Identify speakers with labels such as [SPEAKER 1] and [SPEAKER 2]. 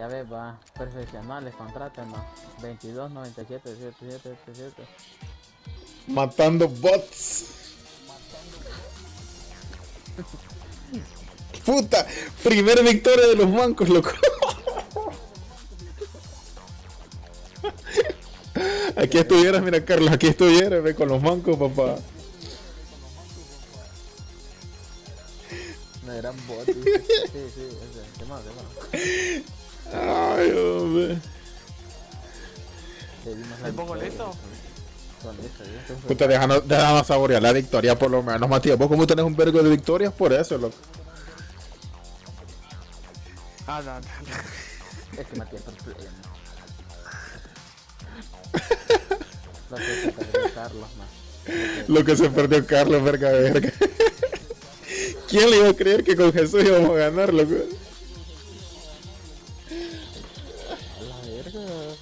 [SPEAKER 1] Ya ves, va. Profesionales, contrátenos. 22 97 77 77.
[SPEAKER 2] Matando bots. Puta, primera victoria de los bancos, loco. Aquí estuvieras, mira Carlos, aquí estuvieras, ve, con los bancos, papá.
[SPEAKER 1] No eran bots. Sí, sí, ese. ¿Qué más? ¿Qué más?
[SPEAKER 2] Ay, hombre.
[SPEAKER 3] ¿Me pongo listo?
[SPEAKER 2] Puta, déjanos, déjanos saborear la victoria por lo menos, Matías. Vos como tenés un vergo de victorias por eso, loco.
[SPEAKER 3] Ah, no, no.
[SPEAKER 1] Es que Matías por play, ¿no? Lo que se perdió Carlos, más.
[SPEAKER 2] Lo que se perdió Carlos, verga, verga. ¿Quién le iba a creer que con Jesús íbamos a ganar, loco? 这个。